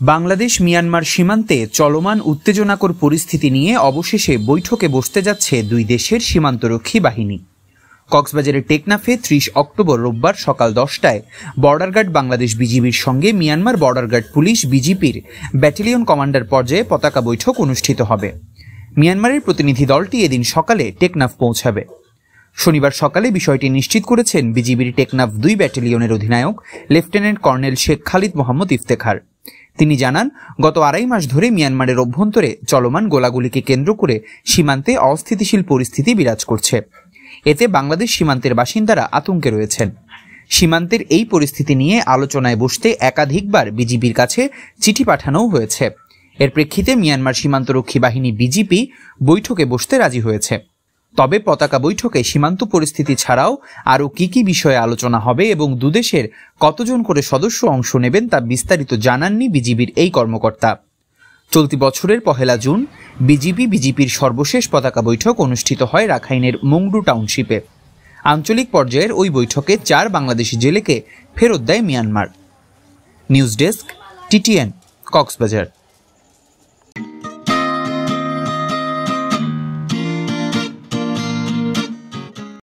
Bangladesh Myanmar সীমান্তে চলমান উত্তেজনাকর পরিস্থিতি নিয়ে অবশেষে বৈঠকে বসতে যাচ্ছে দুই দেশের সীমান্তরক্ষী বাহিনী। কক্সবাজারের টেকনাফে ত্রিশ অক্টোবর রোববার সকাল দশটায় বর্ডার গার্ড বাংলাদেশ বিজিবির সঙ্গে মিয়ানমার বর্ডার গার্ড পুলিশ বিজিপির ব্যাটালিয়ন কমান্ডার পর্যায়ে পতাকা বৈঠক অনুষ্ঠিত হবে। মিয়ানমারের প্রতিনিধি দলটি এদিন সকালে টেকনাফ পৌঁছাবে। শনিবার সকালে বিষয়টি নিশ্চিত করেছেন বিজিবির টেকনাফ দুই ব্যাটালিয়নের অধিনায়ক, লেফটেন্যান্ট কর্নেল শেখ খালিদ মোহাম্মদ ইফতেখার। তিনি জানান, গত আড়াই মাস ধরে মিয়ানমারের অভ্যন্তরে চলমান গোলাগুলিকে কেন্দ্র করে সীমান্তে অস্থিতিশীল পরিস্থিতি বিরাজ করছে। এতে বাংলাদেশ সীমান্তের বাসিন্দারা আতঙ্কে রয়েছেন। সীমান্তের এই পরিস্থিতি নিয়ে আলোচনায় বসতে একাধিকবার বিজিবির কাছে চিঠি পাঠানোও হয়েছে। এর প্রেক্ষিতে মিয়ানমার সীমান্তরক্ষী বাহিনী বিজিপি বৈঠকে বসতে রাজি হয়েছে। তবে পতাকা বৈঠকে সীমান্ত পরিস্থিতি ছাড়াও আরও কি কি বিষয়ে আলোচনা হবে এবং দুদেশের কতজন করে সদস্য অংশ নেবেন তা বিস্তারিত জানাননি বিজিবির এই কর্মকর্তা। চলতি বছরের পহেলা জুন বিজিবি বিজিপির সর্বশেষ পতাকা বৈঠক অনুষ্ঠিত হয় রাখাইনের মংডু টাউনশিপে। আঞ্চলিক পর্যায়ের ওই বৈঠকে চার বাংলাদেশি জেলেকে ফেরত দেয় Myanmar. News desk, TTN, Cox's Bazar.